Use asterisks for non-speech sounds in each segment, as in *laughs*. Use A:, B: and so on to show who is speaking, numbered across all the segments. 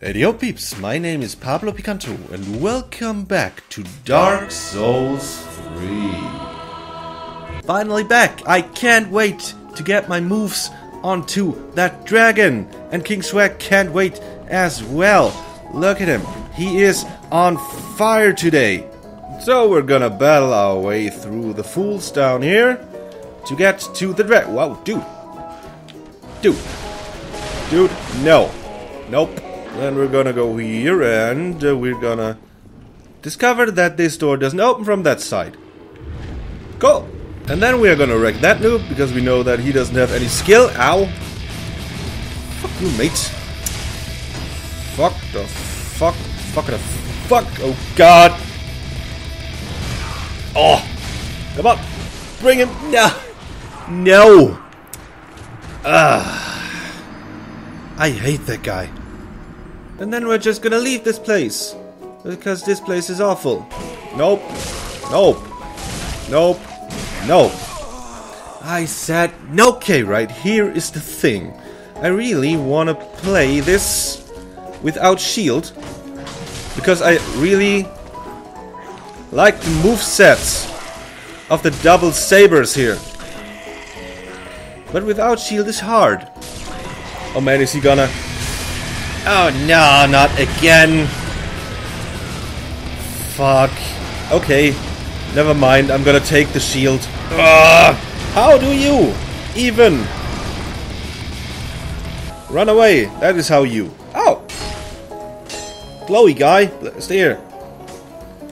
A: Yo peeps, my name is Pablo Picanto and welcome back to Dark Souls 3. Finally back! I can't wait to get my moves onto that dragon! And King Swag can't wait as well. Look at him, he is on fire today. So we're gonna battle our way through the fools down here to get to the dragon. Wow, dude. Dude. Dude, no. Nope. Then we're gonna go here and uh, we're gonna discover that this door doesn't open from that side. Cool. And then we are gonna wreck that noob because we know that he doesn't have any skill. Ow. Fuck you, mate. Fuck the fuck. Fuck the fuck. Oh god. Oh. Come on. Bring him. No. No. Ah. I hate that guy. And then we're just gonna leave this place. Because this place is awful. Nope. Nope. Nope. Nope. I said, no. okay, right here is the thing. I really wanna play this without shield. Because I really like the move sets of the double sabers here. But without shield is hard. Oh man, is he gonna Oh no, not again. Fuck. Okay. Never mind, I'm gonna take the shield. Ugh. How do you even run away? That is how you. Oh! Glowy guy, stay here.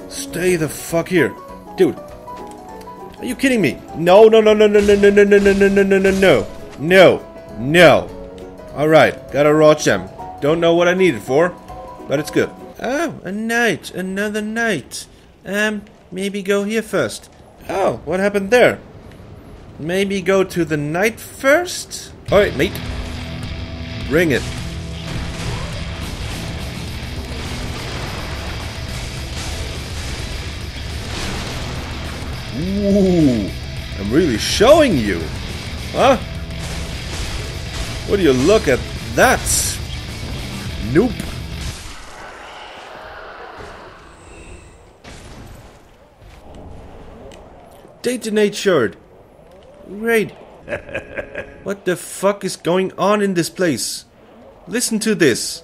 A: Stay the fuck here. Dude. Are you kidding me? No, no, no, no, no, no, no, no, no, no, no, no, no, no, no. No. Alright, got a raw gem. Don't know what I need it for, but it's good. Oh, a knight. Another knight. Um, maybe go here first. Oh, what happened there? Maybe go to the knight first? Alright, mate. Bring it. Ooh, I'm really showing you. Huh? What do you look at that? Nope. Titanite shard. Great. *laughs* what the fuck is going on in this place? Listen to this.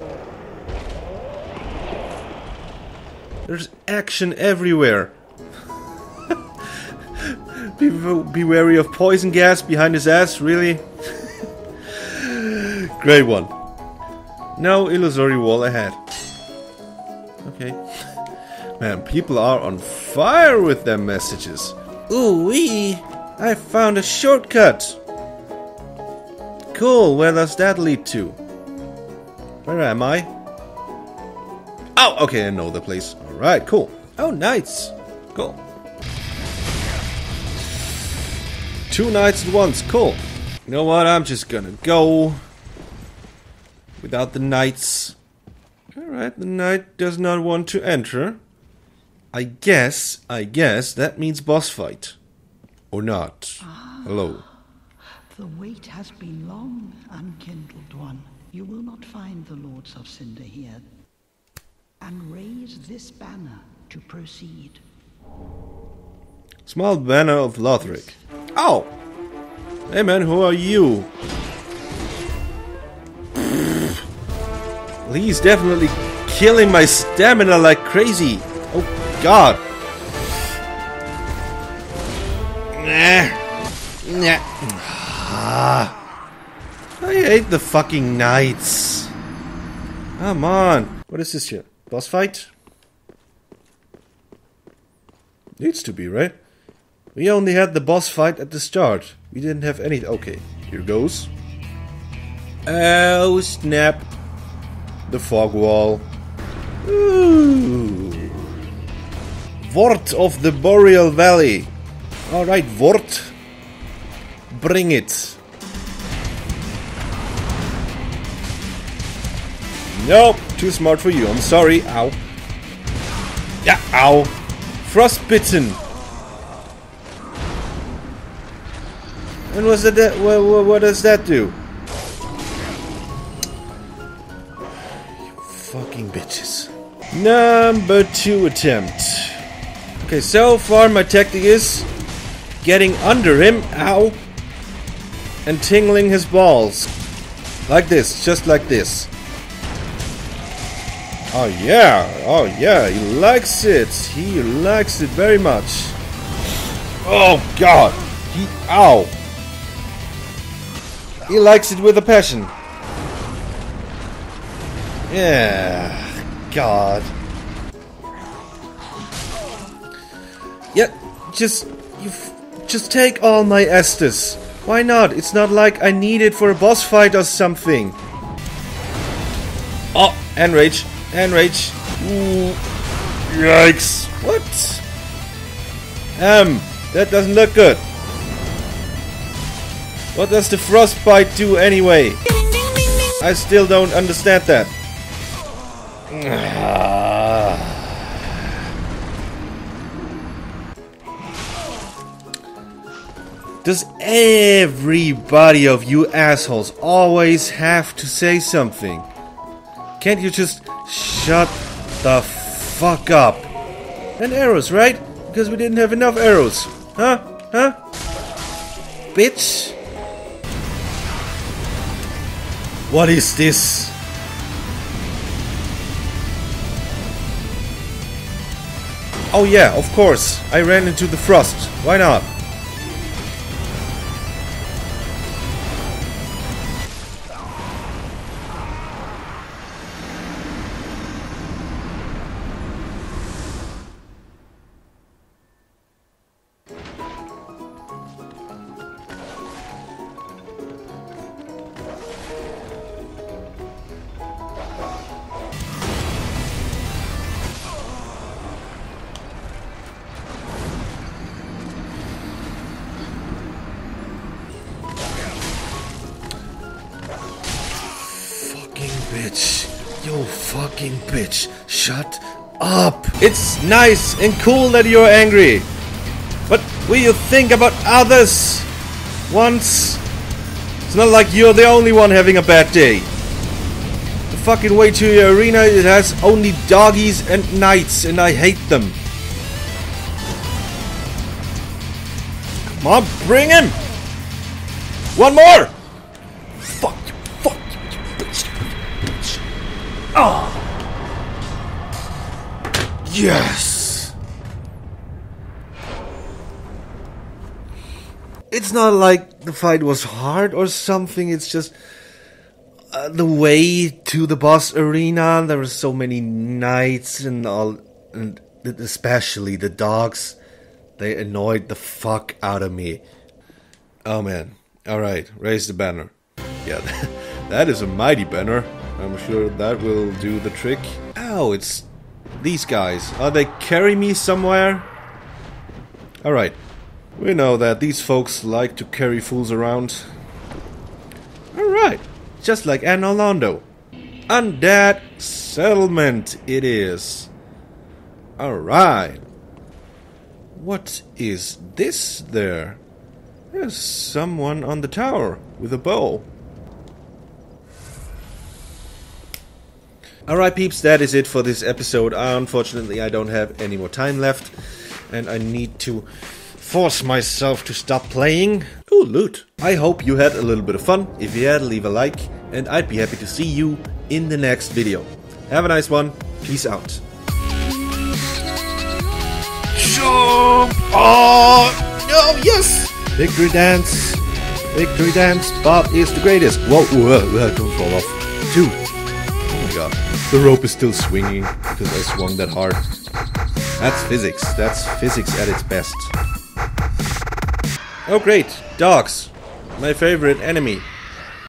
A: There's action everywhere. *laughs* be, be wary of poison gas behind his ass, really? *laughs* Great one. No illusory wall ahead. Okay. Man, people are on fire with their messages. Ooh wee! I found a shortcut! Cool, where does that lead to? Where am I? Oh, okay, I know the place. Alright, cool. Oh, nice. Cool. Two knights at once, cool. You know what, I'm just gonna go without the knights. Alright, the knight does not want to enter. I guess, I guess that means boss fight. Or not. Ah, Hello.
B: The wait has been long, unkindled one. You will not find the Lords of Cinder here. And raise this banner to proceed.
A: Small banner of Lothric. Oh! Hey man, who are you? He's definitely killing my stamina like crazy. Oh god. Nah. Nah. Ah. *sighs* I hate the fucking knights. Come on. What is this here? Boss fight? Needs to be, right? We only had the boss fight at the start. We didn't have any. Okay, here goes. Oh, snap the fog wall. Ooh. Vordt of the Boreal Valley. Alright, Vordt. Bring it. Nope, too smart for you. I'm sorry. Ow. Yeah, ow. Frostbitten. And what's that? What, what does that do? Fucking bitches. Number two attempt. Okay, so far my tactic is getting under him, ow, and tingling his balls. Like this, just like this. Oh yeah, oh yeah, he likes it. He likes it very much. Oh god, he, ow. He likes it with a passion. Yeah, god. Yeah, just, you, just take all my Estus. Why not? It's not like I need it for a boss fight or something. Oh, enrage, enrage. Ooh, yikes. What? Um, that doesn't look good. What does the frostbite do anyway? I still don't understand that. Ah. Does everybody of you assholes always have to say something? Can't you just shut the fuck up? And arrows, right? Because we didn't have enough arrows. Huh? Huh? Bitch? What is this? Oh yeah, of course. I ran into the frost. Why not? Fucking bitch. Shut up. It's nice and cool that you're angry. But will you think about others? Once. It's not like you're the only one having a bad day. The fucking way to your arena it has only doggies and knights and I hate them. Come on, bring him! One more! Oh! Yes! It's not like the fight was hard or something, it's just uh, the way to the boss arena. There were so many knights and all, and especially the dogs. They annoyed the fuck out of me. Oh man. Alright, raise the banner. Yeah, *laughs* that is a mighty banner. I'm sure that will do the trick. Ow, it's these guys. Are they carry me somewhere? Alright. We know that these folks like to carry fools around. Alright. Just like Anor Londo. Undead settlement it is. Alright. What is this there? There's someone on the tower with a bow. Alright, peeps, that is it for this episode. Unfortunately, I don't have any more time left, and I need to force myself to stop playing. Ooh, loot. I hope you had a little bit of fun. If you had, leave a like, and I'd be happy to see you in the next video. Have a nice one. Peace out. Jump! Oh, no, yes! Victory dance! Victory dance! Bob is the greatest! Whoa, whoa, whoa, don't fall off. Dude! My god. The rope is still swinging because I swung that hard. That's physics. That's physics at its best. Oh great, dogs. My favorite enemy.